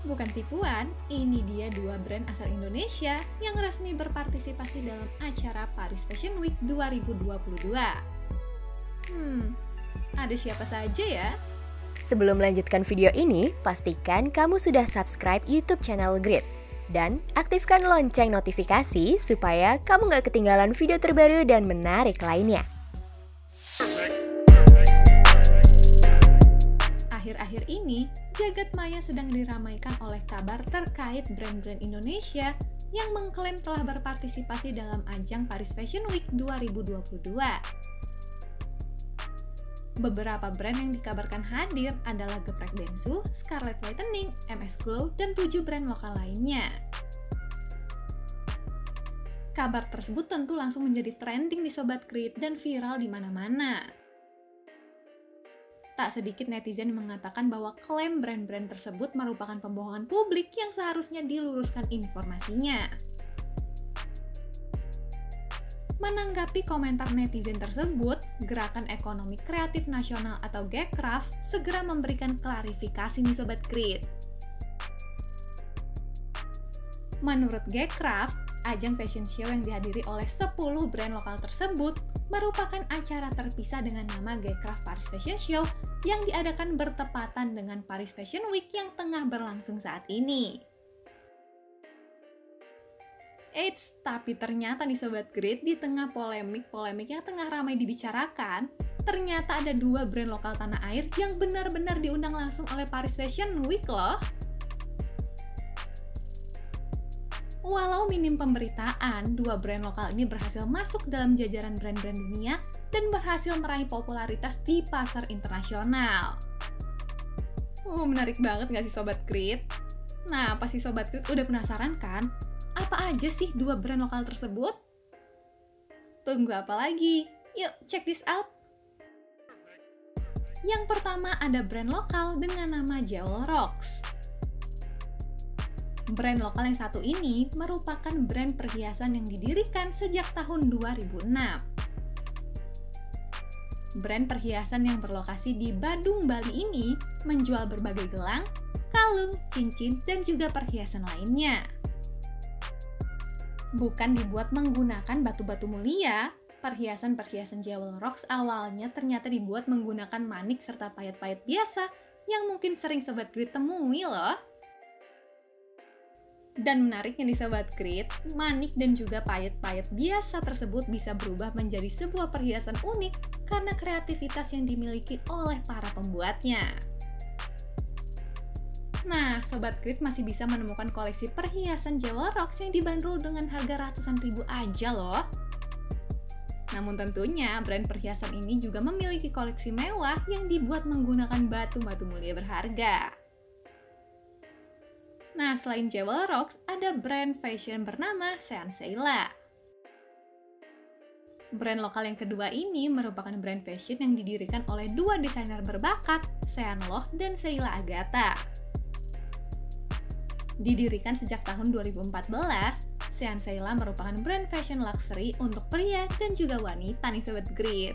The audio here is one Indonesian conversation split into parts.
Bukan tipuan, ini dia dua brand asal Indonesia yang resmi berpartisipasi dalam acara Paris Fashion Week 2022. Hmm, ada siapa saja ya? Sebelum melanjutkan video ini, pastikan kamu sudah subscribe YouTube channel Grid. Dan aktifkan lonceng notifikasi supaya kamu nggak ketinggalan video terbaru dan menarik lainnya. Akhir-akhir ini, jagat maya sedang diramaikan oleh kabar terkait brand-brand Indonesia yang mengklaim telah berpartisipasi dalam ajang Paris Fashion Week 2022. Beberapa brand yang dikabarkan hadir adalah Geprek Bensu, Scarlet Whitening, MS Glow, dan tujuh brand lokal lainnya. Kabar tersebut tentu langsung menjadi trending di Sobat Grid dan viral di mana-mana. Tak sedikit netizen mengatakan bahwa klaim brand-brand tersebut merupakan pembohongan publik yang seharusnya diluruskan informasinya. Menanggapi komentar netizen tersebut, Gerakan Ekonomi Kreatif Nasional atau GEKRAF segera memberikan klarifikasi nih Sobat Grid. Menurut GEKRAF, ajang fashion show yang dihadiri oleh 10 brand lokal tersebut merupakan acara terpisah dengan nama Gecraft Paris Fashion Show yang diadakan bertepatan dengan Paris Fashion Week yang tengah berlangsung saat ini. Eits, tapi ternyata nih Sobat Grid, di tengah polemik-polemik yang tengah ramai dibicarakan, ternyata ada dua brand lokal tanah air yang benar-benar diundang langsung oleh Paris Fashion Week loh. Walau minim pemberitaan, dua brand lokal ini berhasil masuk dalam jajaran brand-brand dunia dan berhasil meraih popularitas di pasar internasional. Uh, menarik banget gak sih Sobat Grid? Nah, pasti Sobat Grid udah penasaran kan? Apa aja sih dua brand lokal tersebut? Tunggu apa lagi? Yuk, check this out! Yang pertama ada brand lokal dengan nama Jewel Rocks. Brand lokal yang satu ini merupakan brand perhiasan yang didirikan sejak tahun 2006. Brand perhiasan yang berlokasi di Badung, Bali ini menjual berbagai gelang, kalung, cincin, dan juga perhiasan lainnya. Bukan dibuat menggunakan batu-batu mulia, perhiasan-perhiasan Jewel Rocks awalnya ternyata dibuat menggunakan manik serta payet-payet biasa yang mungkin sering sobat grid temui loh. Dan menariknya di Sobat Grid, manik dan juga payet-payet biasa tersebut bisa berubah menjadi sebuah perhiasan unik karena kreativitas yang dimiliki oleh para pembuatnya. Nah, Sobat Grid masih bisa menemukan koleksi perhiasan Jewel Rocks yang dibanderol dengan harga ratusan ribu aja loh. Namun tentunya brand perhiasan ini juga memiliki koleksi mewah yang dibuat menggunakan batu-batu mulia berharga. Nah, selain Jewel Rocks, ada brand fashion bernama Sean Seila. Brand lokal yang kedua ini merupakan brand fashion yang didirikan oleh dua desainer berbakat, Sean Loh dan Seila Agatha. Didirikan sejak tahun 2014, Sean Seila merupakan brand fashion luxury untuk pria dan juga wanita nih Sobat Grid.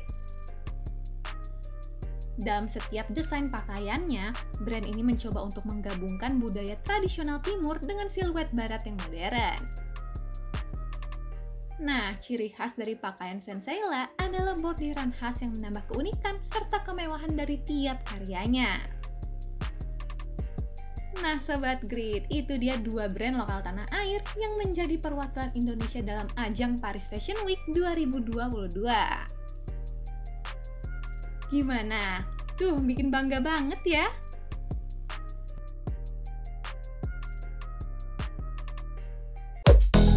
Dalam setiap desain pakaiannya, brand ini mencoba untuk menggabungkan budaya tradisional timur dengan siluet barat yang modern. Nah, ciri khas dari pakaian Sensela adalah bordiran khas yang menambah keunikan serta kemewahan dari tiap karyanya. Nah, Sobat Grid, itu dia dua brand lokal tanah air yang menjadi perwakilan Indonesia dalam ajang Paris Fashion Week 2022. Gimana? Duh, bikin bangga banget ya.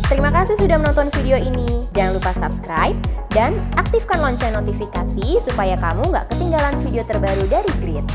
Terima kasih sudah menonton video ini. Jangan lupa subscribe dan aktifkan lonceng notifikasi supaya kamu nggak ketinggalan video terbaru dari Grid.